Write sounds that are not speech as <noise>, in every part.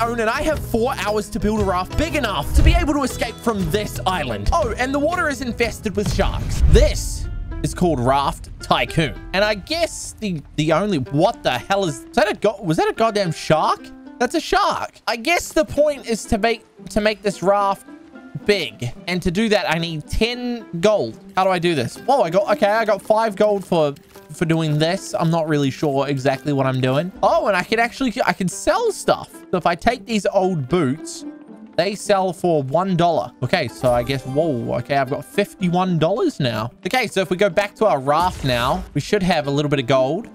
own and I have four hours to build a raft big enough to be able to escape from this island. Oh, and the water is infested with sharks. This is called Raft Tycoon. And I guess the the only what the hell is, that a was that a goddamn shark? That's a shark. I guess the point is to make to make this raft big. And to do that, I need 10 gold. How do I do this? Oh, I got, okay, I got five gold for, for doing this. I'm not really sure exactly what I'm doing. Oh, and I can actually, I can sell stuff. So if I take these old boots, they sell for $1. Okay, so I guess, whoa, okay, I've got $51 now. Okay, so if we go back to our raft now, we should have a little bit of gold.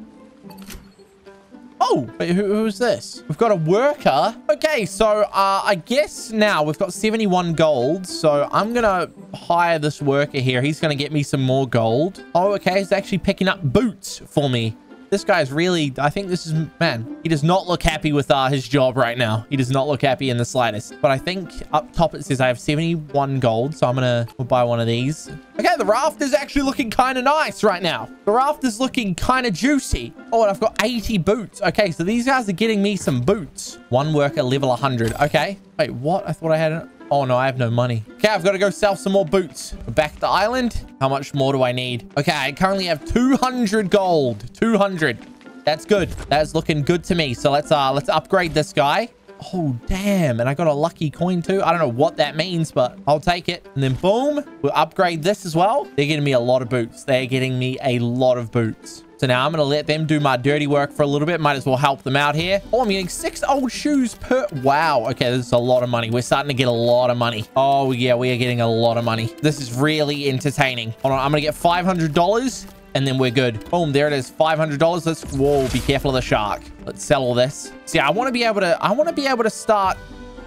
Oh, wait, who, who's this? We've got a worker. Okay, so uh, I guess now we've got 71 gold. So I'm going to hire this worker here. He's going to get me some more gold. Oh, okay. He's actually picking up boots for me. This guy's really, I think this is, man, he does not look happy with uh, his job right now. He does not look happy in the slightest. But I think up top it says I have 71 gold. So I'm going to buy one of these. Okay, the raft is actually looking kind of nice right now. The raft is looking kind of juicy. Oh, and I've got 80 boots. Okay, so these guys are getting me some boots. One worker, level 100. Okay. Wait, what? I thought I had... Oh, no, I have no money. Okay, I've got to go sell some more boots. Back to the island. How much more do I need? Okay, I currently have 200 gold. 200. That's good. That's looking good to me. So let's uh let's upgrade this guy. Oh, damn. And I got a lucky coin too. I don't know what that means, but I'll take it. And then boom, we'll upgrade this as well. They're getting me a lot of boots. They're getting me a lot of boots. So now I'm going to let them do my dirty work for a little bit. Might as well help them out here. Oh, I'm getting six old shoes per... Wow. Okay, this is a lot of money. We're starting to get a lot of money. Oh, yeah, we are getting a lot of money. This is really entertaining. Hold on, I'm going to get $500 and then we're good. Boom, there it is. $500. Let's, whoa, be careful of the shark. Let's sell all this. See, I want to be able to, I want to be able to start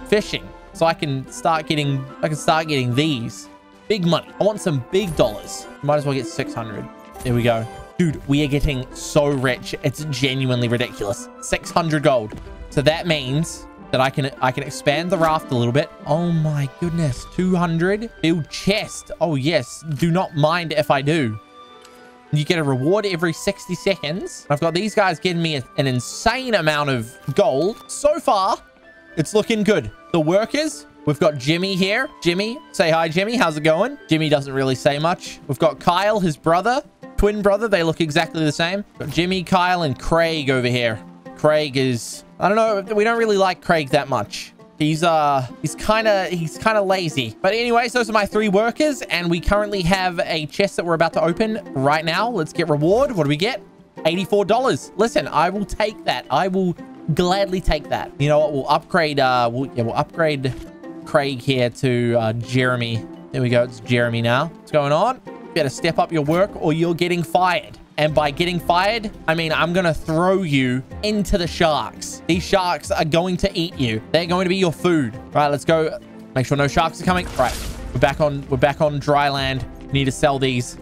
fishing so I can start getting, I can start getting these. Big money. I want some big dollars. Might as well get 600. There we go. Dude, we are getting so rich. It's genuinely ridiculous. 600 gold. So that means that I can I can expand the raft a little bit. Oh my goodness. 200. Build chest. Oh yes. Do not mind if I do. You get a reward every 60 seconds. I've got these guys getting me an insane amount of gold. So far, it's looking good. The workers, we've got Jimmy here. Jimmy, say hi, Jimmy. How's it going? Jimmy doesn't really say much. We've got Kyle, his brother twin brother. They look exactly the same. Got Jimmy, Kyle, and Craig over here. Craig is... I don't know. We don't really like Craig that much. He's, uh, he's kind of, he's kind of lazy. But anyways, those are my three workers. And we currently have a chest that we're about to open right now. Let's get reward. What do we get? $84. Listen, I will take that. I will gladly take that. You know what? We'll upgrade, uh, we'll, yeah, we'll upgrade Craig here to, uh, Jeremy. There we go. It's Jeremy now. What's going on? You better step up your work or you're getting fired. And by getting fired, I mean, I'm going to throw you into the sharks. These sharks are going to eat you. They're going to be your food. All right, let's go. Make sure no sharks are coming. All right, we're back on, we're back on dry land. Need to sell these.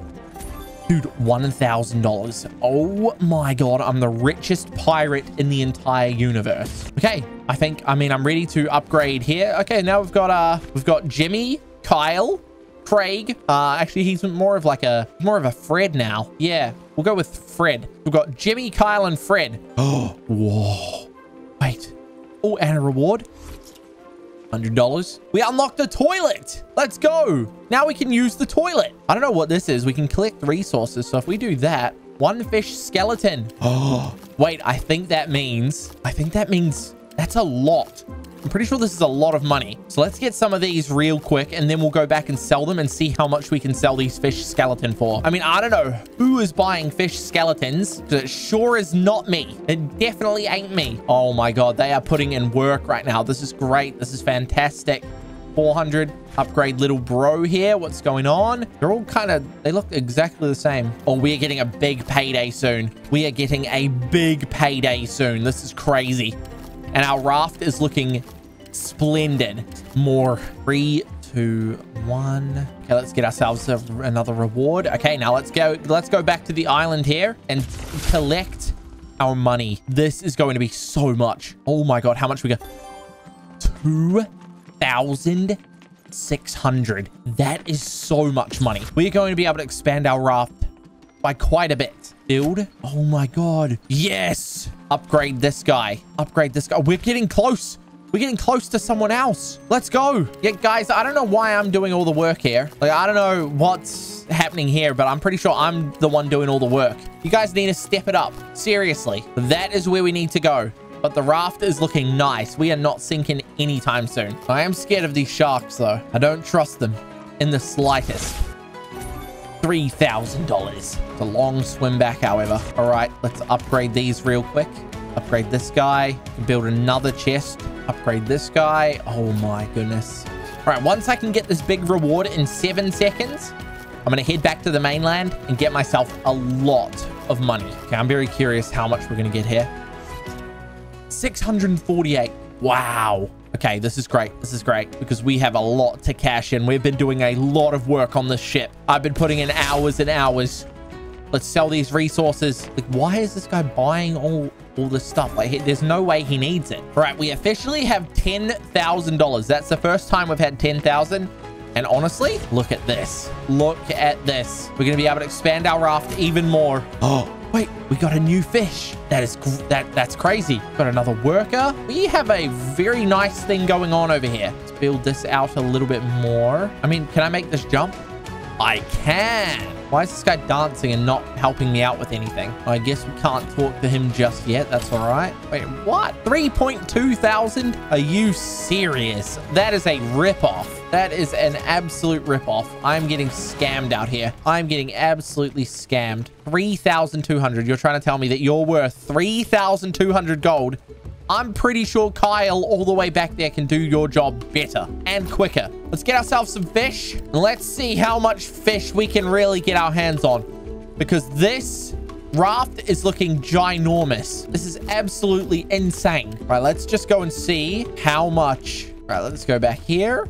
Dude, $1,000. Oh my God, I'm the richest pirate in the entire universe. Okay, I think, I mean, I'm ready to upgrade here. Okay, now we've got, uh, we've got Jimmy, Kyle, Craig. Uh, actually, he's more of like a, more of a Fred now. Yeah, we'll go with Fred. We've got Jimmy, Kyle, and Fred. Oh, <gasps> whoa. Wait. Oh, and a reward. $100. We unlocked the toilet. Let's go. Now we can use the toilet. I don't know what this is. We can collect resources. So if we do that, one fish skeleton. Oh, <gasps> wait, I think that means, I think that means that's a lot. I'm pretty sure this is a lot of money. So let's get some of these real quick and then we'll go back and sell them and see how much we can sell these fish skeleton for. I mean, I don't know who is buying fish skeletons. It sure is not me. It definitely ain't me. Oh my God, they are putting in work right now. This is great. This is fantastic. 400 upgrade little bro here what's going on they're all kind of they look exactly the same oh we're getting a big payday soon we are getting a big payday soon this is crazy and our raft is looking splendid. More. Three, two, one. Okay, let's get ourselves a, another reward. Okay, now let's go. Let's go back to the island here and collect our money. This is going to be so much. Oh my God, how much we got? 2,600. That is so much money. We're going to be able to expand our raft by quite a bit. Build. Oh my God. Yes. Upgrade this guy. Upgrade this guy. We're getting close. We're getting close to someone else. Let's go. Yeah, guys, I don't know why I'm doing all the work here. Like, I don't know what's happening here, but I'm pretty sure I'm the one doing all the work. You guys need to step it up. Seriously. That is where we need to go. But the raft is looking nice. We are not sinking anytime soon. I am scared of these sharks, though. I don't trust them in the slightest. $3,000. It's a long swim back, however. All right, let's upgrade these real quick. Upgrade this guy. Build another chest. Upgrade this guy. Oh my goodness. All right, once I can get this big reward in seven seconds, I'm going to head back to the mainland and get myself a lot of money. Okay, I'm very curious how much we're going to get here. 648. Wow. Okay, this is great. This is great because we have a lot to cash in. We've been doing a lot of work on this ship. I've been putting in hours and hours. Let's sell these resources. Like, why is this guy buying all, all this stuff? Like, there's no way he needs it. All right, we officially have $10,000. That's the first time we've had 10,000. And honestly, look at this. Look at this. We're going to be able to expand our raft even more. <gasps> Oh, Wait, we got a new fish. That is that that's crazy. Got another worker. We have a very nice thing going on over here. Let's build this out a little bit more. I mean, can I make this jump? I can. Why is this guy dancing and not helping me out with anything? I guess we can't talk to him just yet. That's all right. Wait, what? 3.2 thousand? Are you serious? That is a ripoff. That is an absolute ripoff. I'm getting scammed out here. I'm getting absolutely scammed. 3,200. You're trying to tell me that you're worth 3,200 gold. I'm pretty sure Kyle all the way back there can do your job better and quicker. Let's get ourselves some fish. And let's see how much fish we can really get our hands on. Because this raft is looking ginormous. This is absolutely insane. All right, let's just go and see how much all right, let's go back here.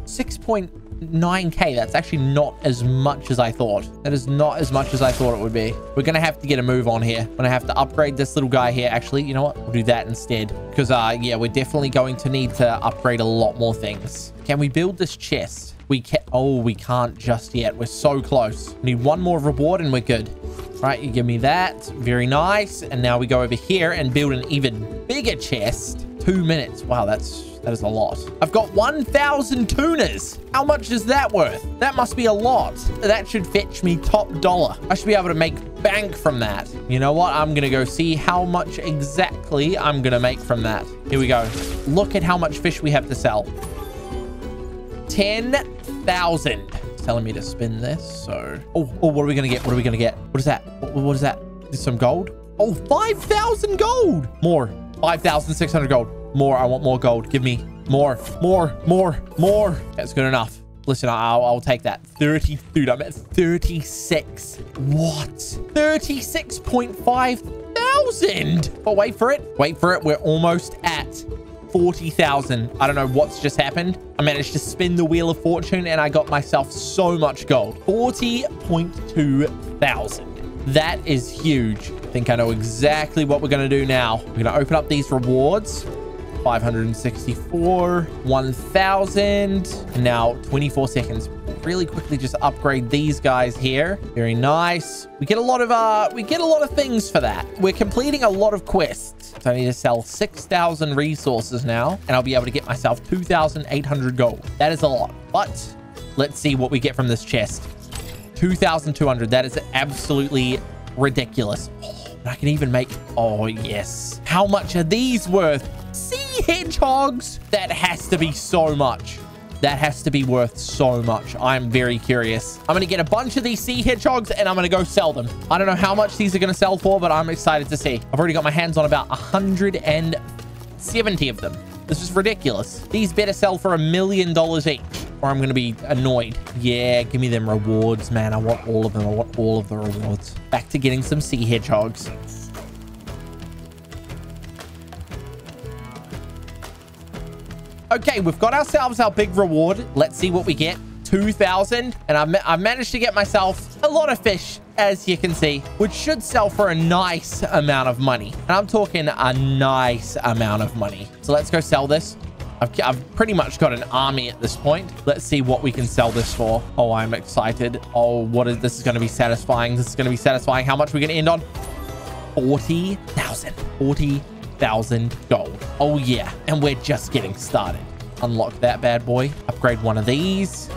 6.9k. That's actually not as much as I thought. That is not as much as I thought it would be. We're going to have to get a move on here. Going to have to upgrade this little guy here. Actually, you know what? We'll do that instead. Because, uh, yeah, we're definitely going to need to upgrade a lot more things. Can we build this chest? We can't. Oh, we can't just yet. We're so close. Need one more reward and we're good. All right, you give me that. Very nice. And now we go over here and build an even bigger chest. Two minutes. Wow, that's that is a lot. I've got 1,000 tunas. How much is that worth? That must be a lot. That should fetch me top dollar. I should be able to make bank from that. You know what? I'm going to go see how much exactly I'm going to make from that. Here we go. Look at how much fish we have to sell. 10,000. telling me to spin this. So, oh, oh, what are we going to get? What are we going to get? What is that? What, what is that? Is some gold? Oh, 5,000 gold. More. 5,600 gold. More. I want more gold. Give me more, more, more, more. That's good enough. Listen, I'll, I'll take that. 30, dude, I'm at 36. What? 36.5 thousand. But wait for it. Wait for it. We're almost at 40,000. I don't know what's just happened. I managed to spin the Wheel of Fortune and I got myself so much gold. 40.2 thousand. That is huge. I think I know exactly what we're going to do now. We're going to open up these rewards. 564, 1000, now 24 seconds. Really quickly just upgrade these guys here. Very nice. We get a lot of, uh, we get a lot of things for that. We're completing a lot of quests. So I need to sell 6,000 resources now, and I'll be able to get myself 2,800 gold. That is a lot, but let's see what we get from this chest. 2,200. That is absolutely ridiculous. Oh, I can even make... Oh, yes. How much are these worth? Hedgehogs? That has to be so much. That has to be worth so much. I'm very curious. I'm going to get a bunch of these sea hedgehogs and I'm going to go sell them. I don't know how much these are going to sell for, but I'm excited to see. I've already got my hands on about 170 of them. This is ridiculous. These better sell for a million dollars each or I'm going to be annoyed. Yeah, give me them rewards, man. I want all of them. I want all of the rewards. Back to getting some sea hedgehogs. Okay, we've got ourselves our big reward. Let's see what we get. 2,000. And I've, I've managed to get myself a lot of fish, as you can see, which should sell for a nice amount of money. And I'm talking a nice amount of money. So let's go sell this. I've, I've, pretty much got an army at this point. Let's see what we can sell this for. Oh, I'm excited. Oh, what is this is going to be satisfying. This is going to be satisfying. How much are we going to end on? 40,000. 40 thousand gold. Oh yeah, and we're just getting started. Unlock that bad boy. Upgrade one of these.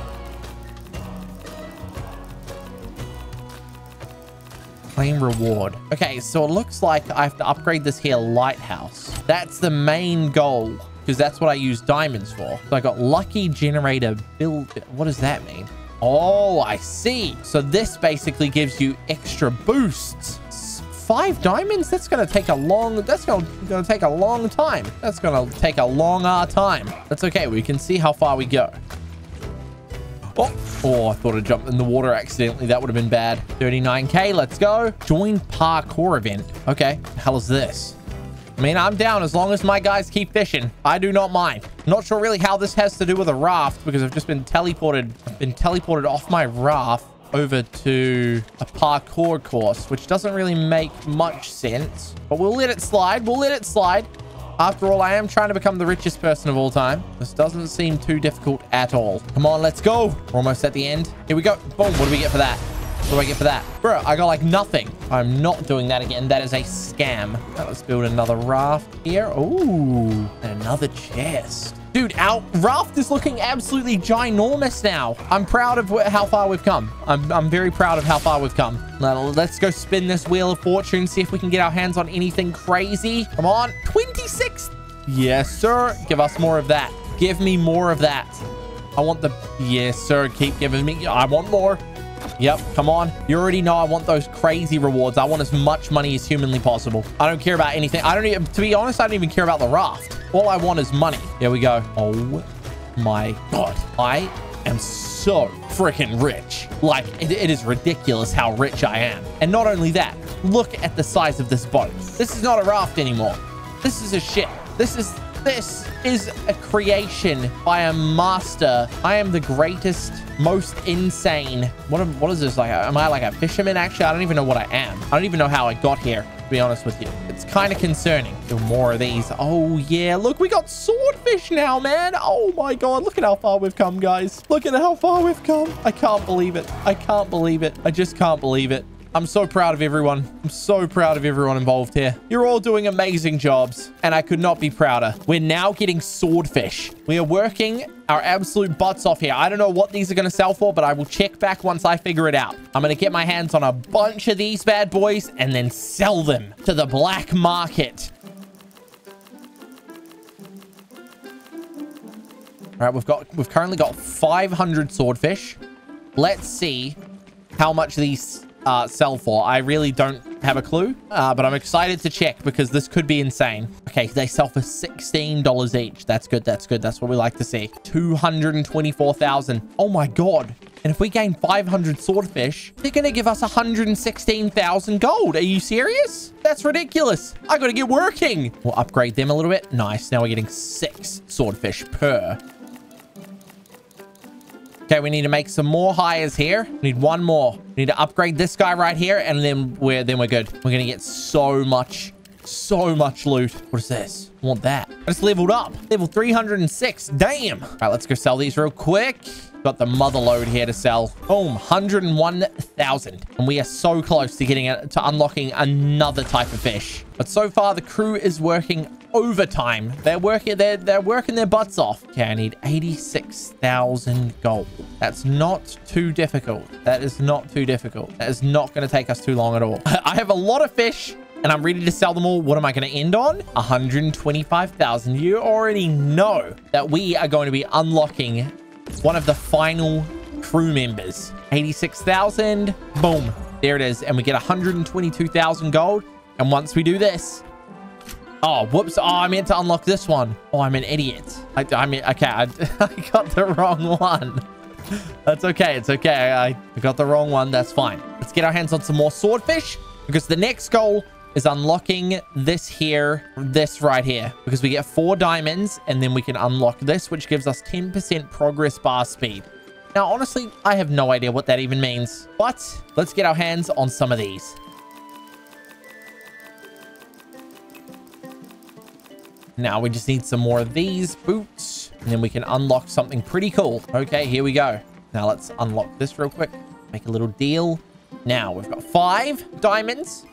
Claim reward. Okay, so it looks like I have to upgrade this here lighthouse. That's the main goal because that's what I use diamonds for. So I got lucky generator build. What does that mean? Oh, I see. So this basically gives you extra boosts. Five diamonds? That's to take a long, that's going to take a long time. That's to take a long uh, time. That's okay. We can see how far we go. Oh, oh, I thought I jumped in the water accidentally. That would have been bad. 39k, let's go. Join parkour event. Okay, hell is this? I mean, I'm down as long as my guys keep fishing. I do not mind. Not sure really how this has to do with a raft because I've just been teleported. I've been teleported off my raft over to a parkour course, which doesn't really make much sense. But we'll let it slide. We'll let it slide. After all, I am trying to become the richest person of all time. This doesn't seem too difficult at all. Come on, let's go. We're almost at the end. Here we go. Boom. What do we get for that? What do I get for that? Bro, I got like nothing. I'm not doing that again. That is a scam. Let's build another raft here. Ooh, and another chest. Dude, our raft is looking absolutely ginormous now. I'm proud of how far we've come. I'm, I'm very proud of how far we've come. Now, let's go spin this Wheel of Fortune, see if we can get our hands on anything crazy. Come on. 26. Yes, sir. Give us more of that. Give me more of that. I want the... Yes, sir. Keep giving me... I want more. Yep, come on. You already know I want those crazy rewards. I want as much money as humanly possible. I don't care about anything. I don't even, to be honest, I don't even care about the raft. All I want is money. Here we go. Oh my God. I am so freaking rich. Like, it, it is ridiculous how rich I am. And not only that, look at the size of this boat. This is not a raft anymore. This is a ship. This is this is a creation by a master. I am the greatest, most insane. What, am, what is this like? Am I like a fisherman? Actually, I don't even know what I am. I don't even know how I got here, to be honest with you. It's kind of concerning. Do more of these. Oh, yeah. Look, we got swordfish now, man. Oh, my God. Look at how far we've come, guys. Look at how far we've come. I can't believe it. I can't believe it. I just can't believe it. I'm so proud of everyone. I'm so proud of everyone involved here. You're all doing amazing jobs, and I could not be prouder. We're now getting swordfish. We are working our absolute butts off here. I don't know what these are going to sell for, but I will check back once I figure it out. I'm going to get my hands on a bunch of these bad boys and then sell them to the black market. All right, we've got we've currently got 500 swordfish. Let's see how much these uh, sell for. I really don't have a clue, uh, but I'm excited to check because this could be insane. Okay, they sell for $16 each. That's good. That's good. That's what we like to see. 224,000. Oh my God. And if we gain 500 swordfish, they're going to give us 116,000 gold. Are you serious? That's ridiculous. I got to get working. We'll upgrade them a little bit. Nice. Now we're getting six swordfish per. Okay, we need to make some more hires here. We need one more. We need to upgrade this guy right here, and then we're then we're good. We're gonna get so much, so much loot. What is this? I want that. I just leveled up. Level 306. Damn. All right, let's go sell these real quick. Got the mother lode here to sell. Boom, 101,000. And we are so close to getting it, to unlocking another type of fish. But so far, the crew is working overtime. They're working, they're, they're working their butts off. Okay, I need 86,000 gold. That's not too difficult. That is not too difficult. That is not going to take us too long at all. <laughs> I have a lot of fish and I'm ready to sell them all. What am I going to end on? 125,000. You already know that we are going to be unlocking one of the final crew members. 86,000. Boom. There it is. And we get 122,000 gold. And once we do this... Oh, whoops. Oh, I meant to unlock this one. Oh, I'm an idiot. I, I mean, okay. I, <laughs> I got the wrong one. That's okay. It's okay. I, I got the wrong one. That's fine. Let's get our hands on some more swordfish. Because the next goal is unlocking this here, this right here, because we get four diamonds and then we can unlock this, which gives us 10% progress bar speed. Now, honestly, I have no idea what that even means, but let's get our hands on some of these. Now we just need some more of these boots and then we can unlock something pretty cool. Okay, here we go. Now let's unlock this real quick. Make a little deal. Now we've got five diamonds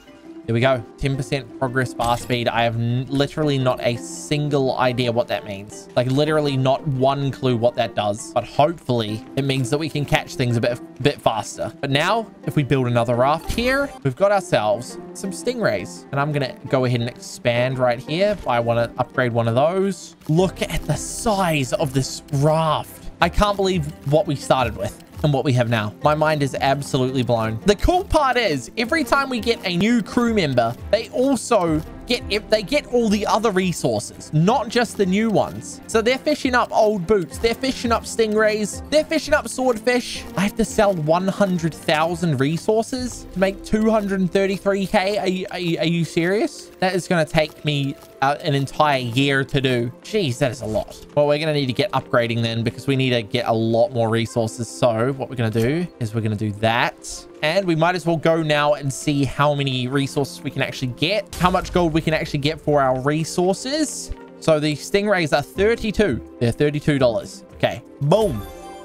There we go. 10% progress bar speed. I have literally not a single idea what that means. Like literally not one clue what that does. But hopefully it means that we can catch things a bit, bit faster. But now if we build another raft here, we've got ourselves some stingrays. And I'm going to go ahead and expand right here. I want to upgrade one of those. Look at the size of this raft. I can't believe what we started with and what we have now. My mind is absolutely blown. The cool part is every time we get a new crew member, they also get if they get all the other resources, not just the new ones. So they're fishing up old boots, they're fishing up stingrays, they're fishing up swordfish. I have to sell 100,000 resources to make 233k. Are you, are you, are you serious? That is going to take me uh, an entire year to do. Jeez, that is a lot. Well, we're going to need to get upgrading then because we need to get a lot more resources. So what we're going to do is we're going to do that. And we might as well go now and see how many resources we can actually get, how much gold we can actually get for our resources. So the stingrays are 32. They're $32. Okay, boom.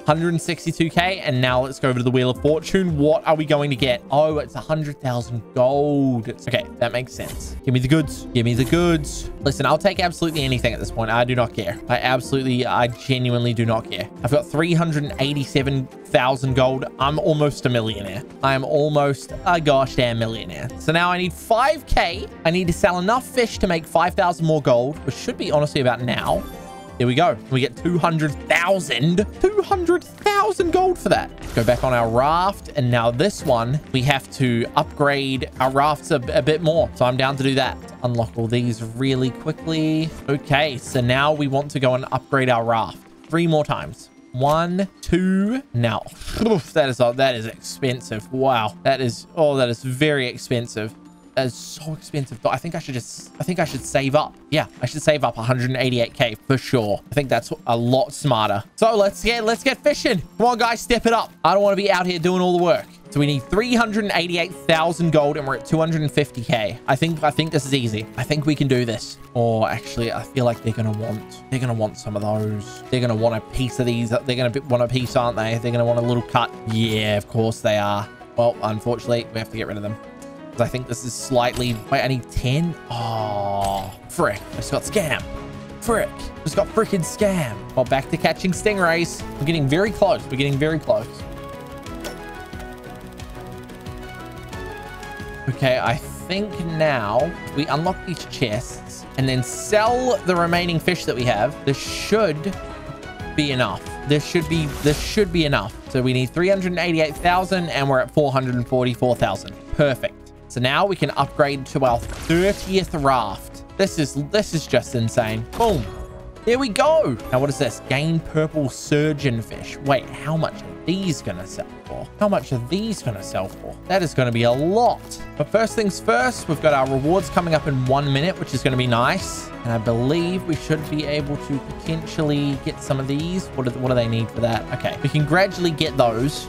162k and now let's go over to the wheel of fortune. What are we going to get? Oh it's 100,000 gold. Okay that makes sense. Give me the goods. Give me the goods. Listen i'll take absolutely anything at this point. I do not care. I absolutely i genuinely do not care. I've got 387,000 gold. I'm almost a millionaire. I am almost a gosh damn millionaire. So now i need 5k i need to sell enough fish to make 5,000 more gold which should be honestly about now there we go. We get 200,000. 200,000 gold for that. Go back on our raft. And now this one, we have to upgrade our rafts a, a bit more. So I'm down to do that. Unlock all these really quickly. Okay, so now we want to go and upgrade our raft. Three more times. One, two, now. <laughs> That is that is expensive. Wow. That is, oh, that is very expensive is so expensive. But I think I should just, I think I should save up. Yeah, I should save up 188k for sure. I think that's a lot smarter. So let's get, let's get fishing. Come on, guys, step it up. I don't want to be out here doing all the work. So we need 388,000 gold and we're at 250k. I think I think this is easy. I think we can do this. Or actually, I feel like they're going to want they're going to want some of those. They're going to want a piece of these. They're going to want a piece, aren't they? They're going to want a little cut. Yeah, of course they are. Well, unfortunately, we have to get rid of them. I think this is slightly... Wait, I need 10? Oh, frick. I just got scam. Frick. Just got freaking scam. Well, back to catching stingrays. We're getting very close. We're getting very close. Okay, I think now we unlock these chests and then sell the remaining fish that we have. This should be enough. This should be this should be enough. So we need 388,000 and we're at 444,000. Perfect. So now we can upgrade to our 30th raft. This is this is just insane. Boom. There we go. Now, what is this? Gain purple surgeon fish. Wait, how much are these going to sell for? How much are these going to sell for? That is going to be a lot. But first things first, we've got our rewards coming up in one minute, which is going to be nice. And I believe we should be able to potentially get some of these. What do, what do they need for that? Okay, we can gradually get those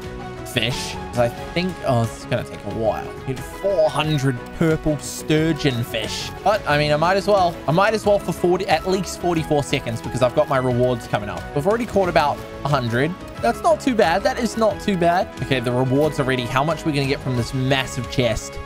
fish. I think, oh, it's going to take a while. Need 400 purple sturgeon fish. But, I mean, I might as well. I might as well for 40, at least 44 seconds because I've got my rewards coming up. We've already caught about 100. That's not too bad. That is not too bad. Okay, the rewards are ready. How much are we going to get from this massive chest?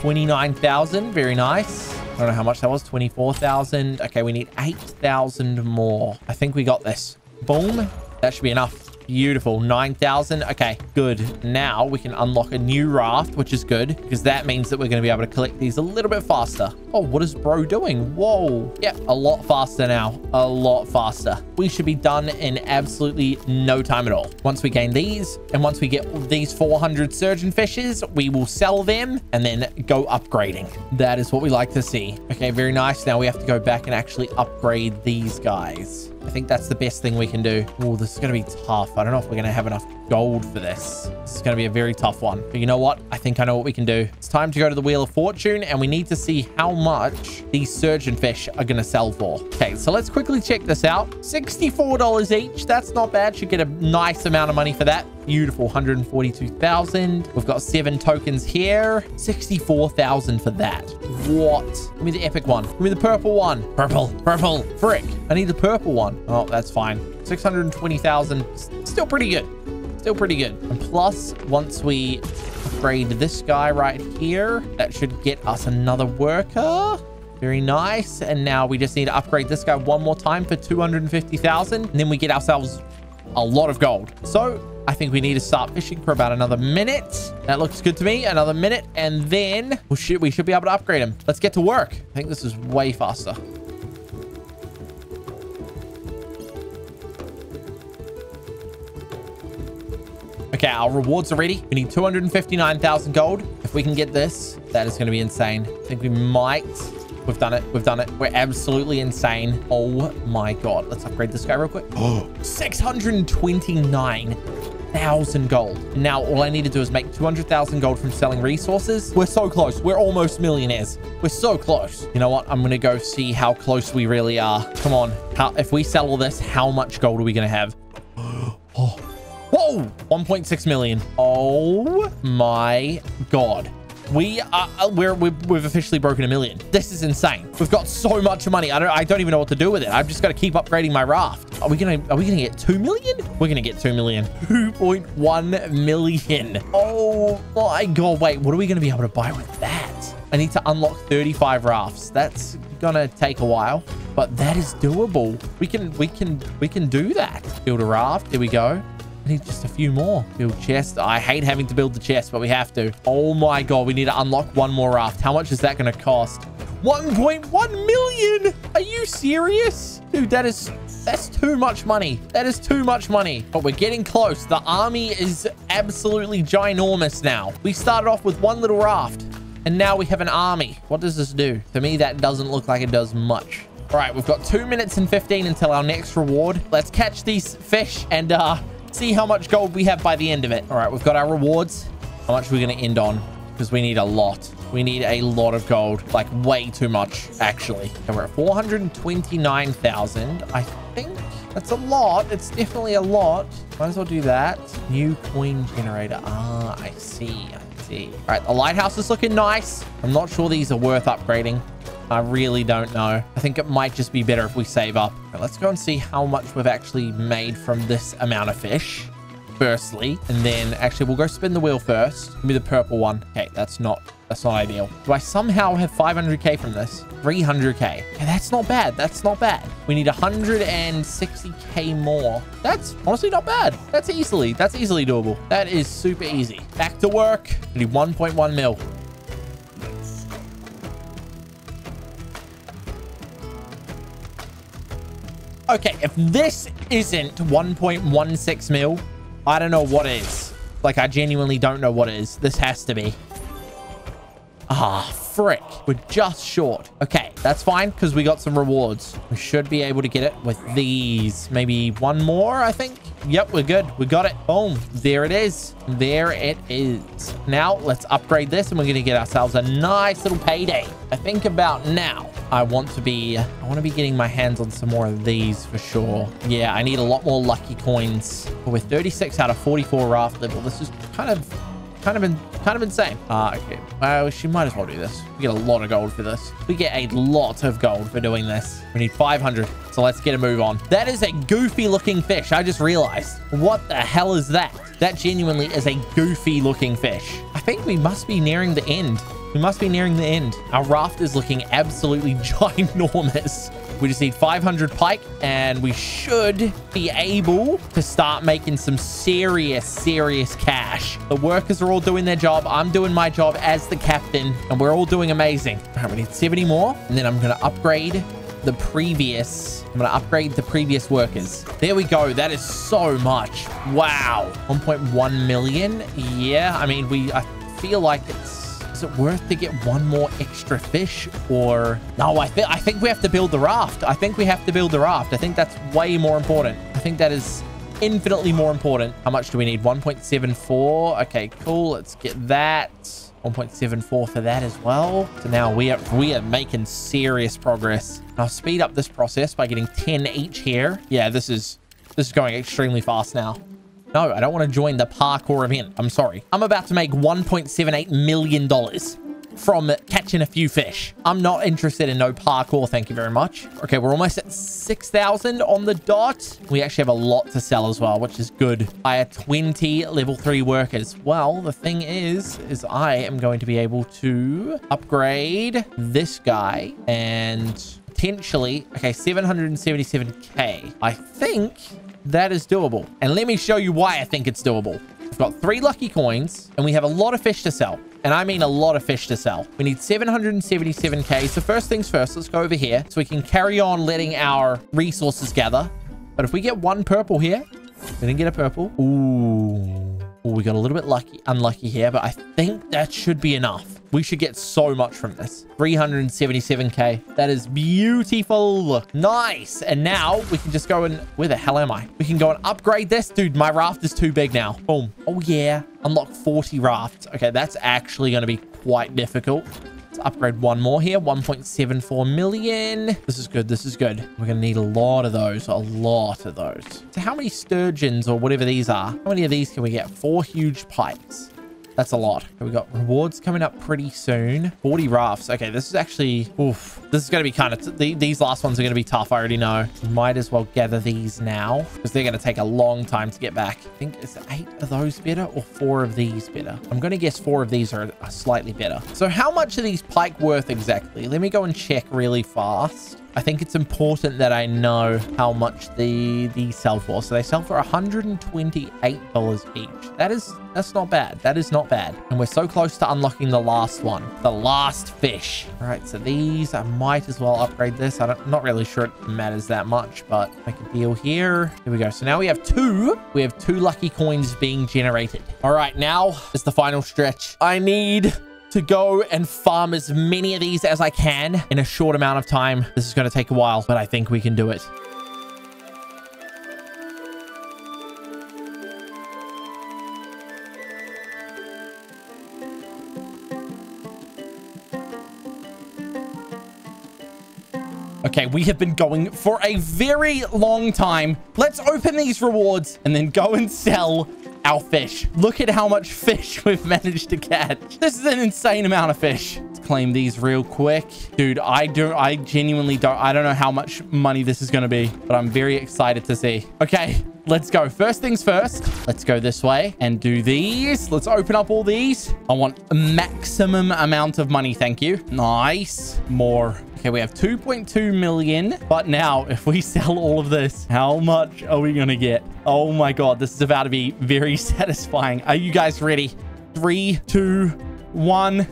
29,000. Very nice. I don't know how much that was. 24,000. Okay, we need 8,000 more. I think we got this. Boom. That should be enough. Beautiful. 9,000. Okay, good. Now we can unlock a new raft, which is good because that means that we're going to be able to collect these a little bit faster. Oh, what is bro doing? Whoa. Yep, a lot faster now. A lot faster. We should be done in absolutely no time at all. Once we gain these and once we get these 400 surgeon fishes, we will sell them and then go upgrading. That is what we like to see. Okay, very nice. Now we have to go back and actually upgrade these guys. I think that's the best thing we can do. Oh, this is going to be tough. I don't know if we're going to have enough gold for this. This is going to be a very tough one. But you know what? I think I know what we can do. It's time to go to the Wheel of Fortune, and we need to see how much these surgeon fish are going to sell for. Okay, so let's quickly check this out. $64 each. That's not bad. Should get a nice amount of money for that. Beautiful. 142,000. We've got seven tokens here. 64,000 for that. What? Give me the epic one. Give me the purple one. Purple. Purple. Frick. I need the purple one. Oh, that's fine. 620,000. Still pretty good. Still pretty good. And plus, once we upgrade this guy right here, that should get us another worker. Very nice. And now we just need to upgrade this guy one more time for 250,000. And then we get ourselves a lot of gold. So I think we need to start fishing for about another minute. That looks good to me. Another minute. And then we should, we should be able to upgrade him. Let's get to work. I think this is way faster. Okay, our rewards are ready. We need 259,000 gold. If we can get this, that is going to be insane. I think we might. We've done it. We've done it. We're absolutely insane. Oh my God. Let's upgrade this guy real quick. <gasps> Oh, 629,000 gold. Now, all I need to do is make 200,000 gold from selling resources. We're so close. We're almost millionaires. We're so close. You know what? I'm going to go see how close we really are. Come on. How, if we sell all this, how much gold are we going to have? Oh. Whoa! 1.6 million. Oh my God. We are, uh, we're, we've, we've officially broken a million. This is insane. We've got so much money. I don't, I don't even know what to do with it. I've just got to keep upgrading my raft. Are we going to, are we to get 2 million? We're going to get 2 million. 2.1 million. Oh my God. Wait, what are we going to be able to buy with that? I need to unlock 35 rafts. That's going to take a while, but that is doable. We can, we can, we can do that. Build a raft. Here we go. I need just a few more. Build chest. I hate having to build the chest, but we have to. Oh my god, we need to unlock one more raft. How much is that going to cost? 1.1 million! Are you serious? Dude, that is... That's too much money. That is too much money. But we're getting close. The army is absolutely ginormous now. We started off with one little raft, and now we have an army. What does this do? To me, that doesn't look like it does much. All right, we've got 2 minutes and 15 until our next reward. Let's catch these fish and uh, see how much gold we have by the end of it. All right, we've got our rewards. How much are we going to end on? Because we need a lot. We need a lot of gold, like way too much, actually. And we're at 429,000. I think that's a lot. It's definitely a lot. Might as well do that. New coin generator. Ah, I see. I see. All right, the lighthouse is looking nice. I'm not sure these are worth upgrading. I really don't know. I think it might just be better if we save up. Let's go and see how much we've actually made from this amount of fish. Firstly, and then actually we'll go spin the wheel first. Give me the purple one. Okay, that's not that's not ideal. Do I somehow have 500k from this? 300k. Okay, that's not bad. That's not bad. We need 160k more. That's honestly not bad. That's easily, that's easily doable. That is super easy. Back to work. Need 1.1 mil. Okay, if this isn't 1.16 mil, I don't know what is. Like, I genuinely don't know what is. This has to be. Ah, frick. We're just short. Okay, that's fine because we got some rewards. We should be able to get it with these. Maybe one more, I think. Yep, we're good. We got it. Boom. There it is. There it is. Now, let's upgrade this and we're going to get ourselves a nice little payday. I think about now, I want to be, I want to be getting my hands on some more of these for sure. Yeah, I need a lot more lucky coins. We're 36 out of 44 raft level. This is kind of kind of in, kind of insane. Ah, uh, okay. Well, she might as well do this. We get a lot of gold for this. We get a lot of gold for doing this. We need 500. So let's get a move on. That is a goofy looking fish. I just realized. What the hell is that? That genuinely is a goofy looking fish. I think we must be nearing the end. We must be nearing the end. Our raft is looking absolutely <laughs> ginormous. We just need 500 pike and we should be able to start making some serious, serious cash. The workers are all doing their job. I'm doing my job as the captain and we're all doing amazing. All right, we need 70 more and then I'm going to upgrade the previous I'm going to upgrade the previous workers. There we go. That is so much. Wow. 1.1 million. Yeah. I mean, we, I feel like it's is it worth to get one more extra fish or no I think I think we have to build the raft I think we have to build the raft I think that's way more important I think that is infinitely more important how much do we need 1.74 okay cool let's get that 1.74 for that as well so now we are we are making serious progress i'll speed up this process by getting 10 each here yeah this is this is going extremely fast now no, I don't want to join the parkour event. I'm sorry. I'm about to make $1.78 million. From catching a few fish. I'm not interested in no parkour. Thank you very much. Okay, we're almost at 6,000 on the dot. We actually have a lot to sell as well, which is good. I have 20 level 3 workers. Well, the thing is, is I am going to be able to upgrade this guy and potentially, okay, 777k. I think that is doable. And let me show you why I think it's doable. We've got three lucky coins and we have a lot of fish to sell. And I mean a lot of fish to sell. We need 777k. So first things first, let's go over here so we can carry on letting our resources gather. But if we get one purple here, we didn't get a purple. Ooh. We got a little bit lucky, unlucky here, but I think that should be enough. We should get so much from this. 377k. That is beautiful. Nice. And now we can just go and... Where the hell am I? We can go and upgrade this. Dude, my raft is too big now. Boom. Oh, yeah. Unlock 40 rafts. Okay, that's actually going to be quite difficult. Let's upgrade one more here. 1.74 million. This is good. This is good. We're going to need a lot of those. A lot of those. So how many sturgeons or whatever these are? How many of these can we get? Four huge pikes. That's a lot. We got rewards coming up pretty soon. 40 rafts. Okay, this is actually... Oof. This is going to be kind of... The, these last ones are going to be tough. I already know. Might as well gather these now because they're going to take a long time to get back. I think it's eight of those better or four of these better? I'm going to guess four of these are, are slightly better. So how much are these pike worth exactly? Let me go and check really fast. I think it's important that I know how much the these sell for. So they sell for $128 each. That is that's not bad. That is not bad. And we're so close to unlocking the last one, the last fish. All right, so these I might as well upgrade this. I'm not really sure it matters that much, but make a deal here. Here we go. So now we have two. We have two lucky coins being generated. All right, now is the final stretch. I need to go and farm as many of these as I can in a short amount of time. This is going to take a while, but I think we can do it. Okay, we have been going for a very long time. Let's open these rewards and then go and sell our fish. Look at how much fish <laughs> we've managed to catch. This is an insane amount of fish. Let's claim these real quick. Dude, I don't, I genuinely don't I don't know how much money this is going to be, but I'm very excited to see. Okay, let's go. First things first, let's go this way and do these. Let's open up all these. I want a maximum amount of money. Thank you. Nice. More. Okay, we have 2.2 million. But now, if we <laughs> sell all of this, how much are we going to get? Oh my God, this is about to be very <laughs> satisfying. Are you guys ready? Three, two, one.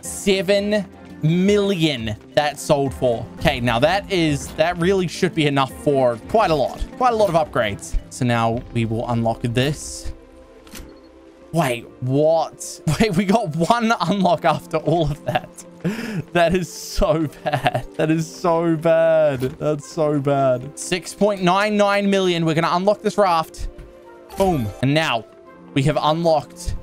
Seven million that sold for. Okay, now that is, that really should be enough for quite a lot. Quite a lot of upgrades. So now we will unlock this. Wait, what? <laughs> Wait, we got one unlock after all of that. <laughs> That is so bad. That is so bad. That's so bad. 6.99 million. We're going to unlock this raft. Boom. And now we have unlocked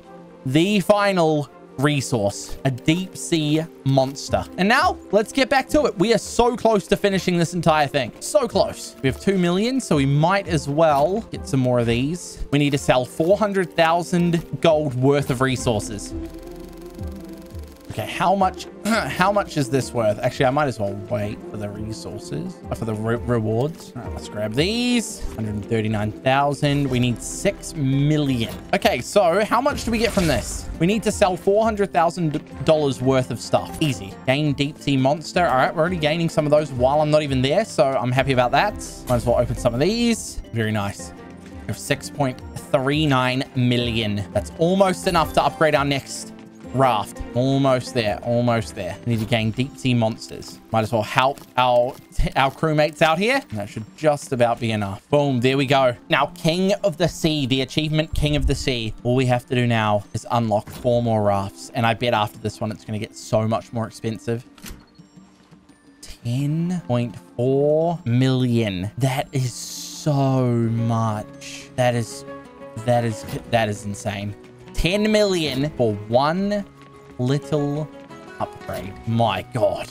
the final resource, a deep sea monster. And now let's get back to it. We are so close to finishing this entire thing. So close. We have 2 million, so we might as well get some more of these. We need to sell 400,000 gold worth of resources. Okay, how much <clears throat> how much is this worth? Actually, I might as well wait for the resources, uh, for the re rewards. All right, let's grab these. 139,000. We need 6 million. Okay, so how much do we get from this? We need to sell $400,000 worth of stuff. Easy. Gain deep sea monster. All right, we're already gaining some of those while I'm not even there, so I'm happy about that. Might as well open some of these. Very nice. We have 6.39 million. That's almost enough to upgrade our next raft. Almost there. Almost there. We need to gain deep sea monsters. Might as well help our, our crewmates out here. That should just about be enough. Boom. There we go. Now, King of the Sea. The achievement King of the Sea. All we have to do now is unlock four more rafts. And I bet after this one, it's going to get so much more expensive. 10.4 million. That is so much. That is, that is, that is insane. 10 million for one little upgrade. My God.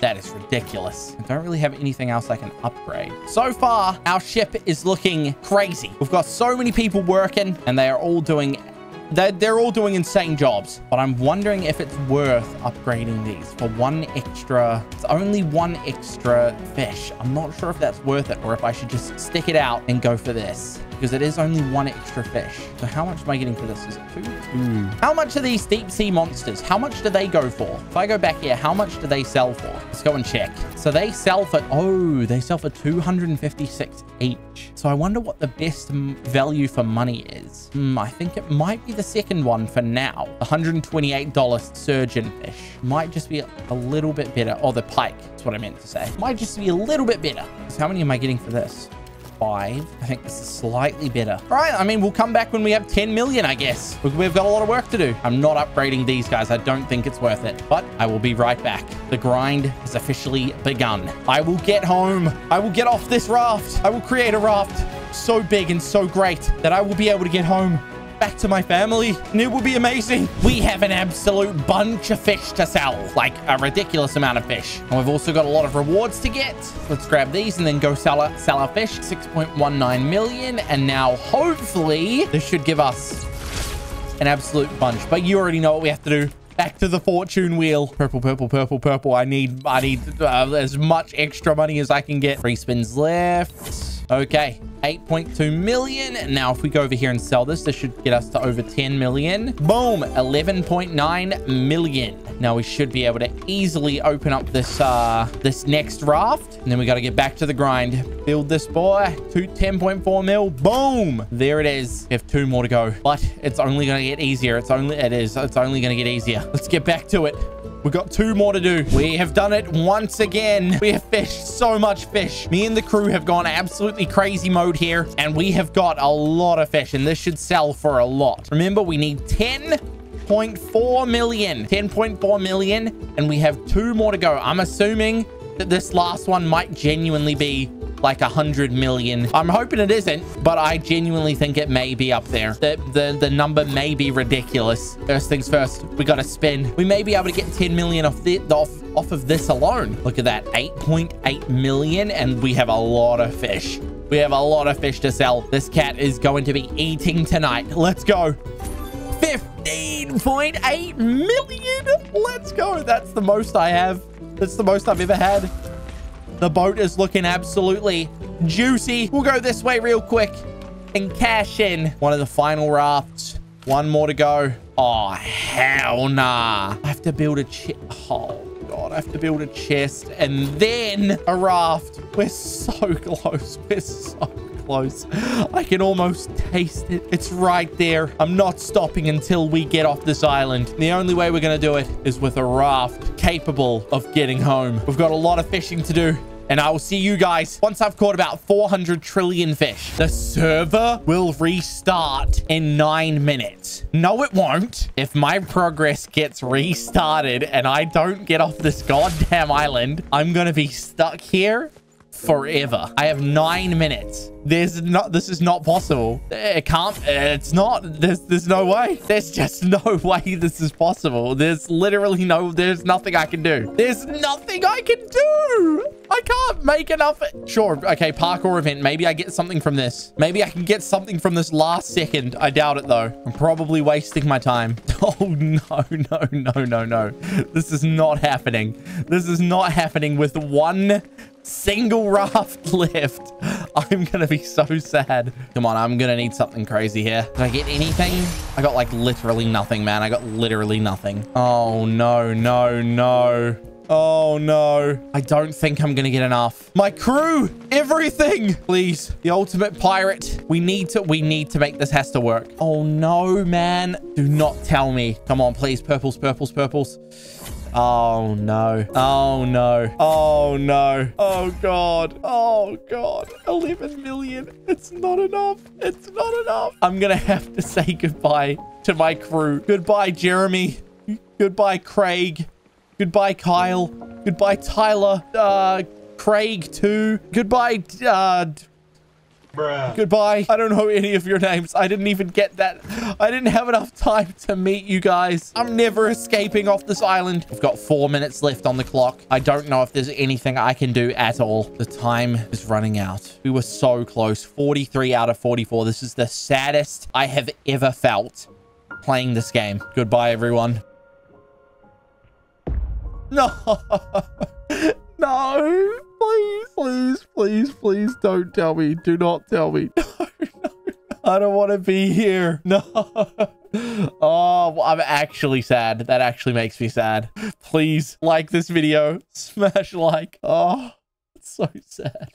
That is ridiculous. I don't really have anything else I can upgrade. So far, our ship is looking crazy. We've got so many people working and they are all doing They're, all doing insane jobs, but I'm wondering if it's worth upgrading these for one extra. It's only one extra fish. I'm not sure if that's worth it or if I should just stick it out and go for this because it is only one extra fish. So how much am I getting for this? Is it two? Two. How much are these deep sea monsters? How much do they go for? If I go back here, how much do they sell for? Let's go and check. So they sell for, oh, they sell for 256 each. So I wonder what the best value for money is. Hmm, I think it might be the second one for now. $128 surgeon fish. Might just be a little bit better. Oh, the pike. That's what I meant to say. Might just be a little bit better. So how many am I getting for this? Five. I think this is slightly better. All right. I mean, we'll come back when we have 10 million, I guess. We've got a lot of work to do. I'm not upgrading these guys. I don't think it's worth it, but I will be right back. The grind has officially begun. I will get home. I will get off this raft. I will create a raft so big and so great that I will be able to get home back to my family and it will be amazing. We have an absolute bunch of fish to sell, like a ridiculous amount of fish. And we've also got a lot of rewards to get. Let's grab these and then go sell our, sell our fish. 6.19 million. And now hopefully this should give us an absolute bunch. But you already know what we have to do. Back to the fortune wheel. Purple, purple, purple, purple. I need, I need uh, as much extra money as I can get. Three spins left. Okay, 8.2 million. Now, if we go over here and sell this, this should get us to over 10 million. Boom, 11.9 million. Now, we should be able to easily open up this uh, this next raft. And then we got to get back to the grind. Build this boy to 10.4 mil. Boom. There it is. We have two more to go. But it's only going to get easier. It's only, it is. It's only going to get easier. Let's get back to it. We've got two more to do. We have done it once again. We have fished so much fish. Me and the crew have gone absolutely crazy mode here, and we have got a lot of fish, and this should sell for a lot. Remember, we need 10.4 million. 10.4 million, and we have two more to go. I'm assuming that this last one might genuinely be like a hundred million. I'm hoping it isn't, but I genuinely think it may be up there. The, the, the number may be ridiculous. First things first, we got to spend. We may be able to get 10 million off, the, off, off of this alone. Look at that, 8.8 million, and we have a lot of fish. We have a lot of fish to sell. This cat is going to be eating tonight. Let's go. 15.8 million. Let's go. That's the most I have. That's the most I've ever had. The boat is looking absolutely juicy. We'll go this way real quick and cash in one of the final rafts. One more to go. Oh, hell nah. I have to build a chest. Oh, God. I have to build a chest and then a raft. We're so <laughs> close. We're so close. I can almost taste it. It's right there. I'm not stopping until we get off this island. The only way we're going to do it is with a raft capable of getting home. We've got a lot of fishing to do and I will see you guys once I've caught about 400 trillion fish. The server will restart in nine minutes. No, it won't. If my progress gets restarted and I don't get off this goddamn island, I'm going to be stuck here forever. I have nine minutes. There's not, this is not possible. It can't, it's not, there's, there's no way. There's just <laughs> no way this is possible. There's literally no, there's nothing I can do. There's nothing I can do. I can't make enough. Sure. Okay. Parkour event. Maybe I get something from this. Maybe I can get something from this last second. I doubt it though. I'm probably wasting my time. <laughs> Oh no, no, no, no, no. This is not happening. This is not happening with one single raft <laughs> left. I'm gonna be so sad. Come on, I'm gonna need something crazy here. Did I get anything? I got like literally nothing, man. I got literally nothing. Oh no, no, no. Oh no. I don't think I'm gonna get enough. My crew, everything. Please, the ultimate pirate. We need to, we need to make this has to work. Oh no, man. Do not tell me. Come on, please. Purples, purples, purples. Oh, no. Oh, no. Oh, no. Oh, God. Oh, God. 11 million. It's not enough. It's not enough. I'm going to have to say goodbye to my crew. Goodbye, Jeremy. Goodbye, Craig. Goodbye, Kyle. Goodbye, Tyler. Uh, Craig, too. Goodbye, uh, Bruh. Goodbye. I don't know any of your names. I didn't even get that. I didn't have enough time to meet you guys. I'm never escaping off this island. We've got four minutes left on the clock. I don't know if there's anything I can do at all. The time is running out. We were so close. 43 out of 44. This is the saddest I have ever felt playing this game. Goodbye, everyone. <laughs> No. <laughs> no. Please, please, please, please don't tell me. Do not tell me. <laughs> No, no. I don't want to be here. No. <laughs> Oh, I'm actually sad. That actually makes me sad. Please like this video. Smash like. Oh, it's so sad.